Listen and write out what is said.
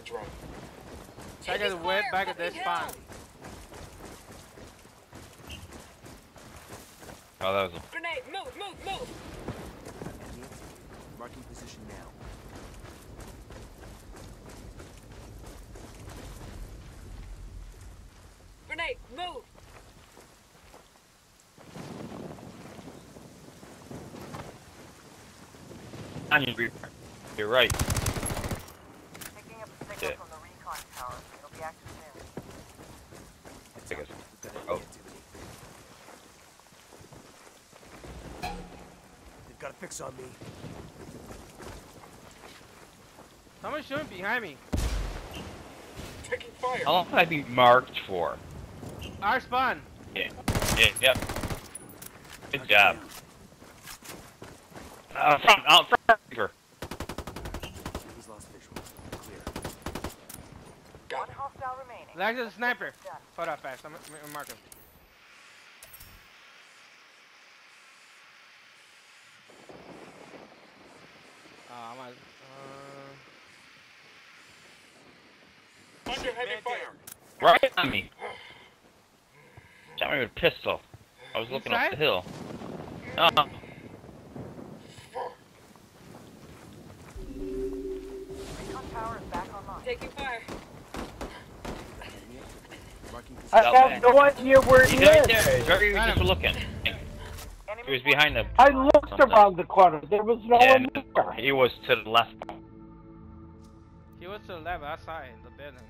the drone. Back at the whip, back at this spawn. Oh, that was a Grenade, move, move, move! Marking position now. Grenade, move! on you, Reaper. You're right. Heads I up. guess. We've got enemy Oh. They've got a fix on me. Someone's shooting behind me. Taking fire! How long have I be marked for? Our spawn. Yeah. Yeah, yep. Good job. Uh, front, out front, Reaper. He's lost visual. Clear. Got One him. Hostile remaining. Back the sniper. Done. Hold up fast. I'm, I'm marking. Oh, I'm uh, Under heavy fire! Right on me. Shot me with a pistol. I was looking up the hill. Oh, Fuck. Is back online. Taking fire! Enemy activity. Marking I position. Out have no idea where he he's right is. there. He's right where you Got just were looking. Enemy He was behind the. I looked Something. around the corner. There was no and one there. he was to the left. he was to the left outside the building.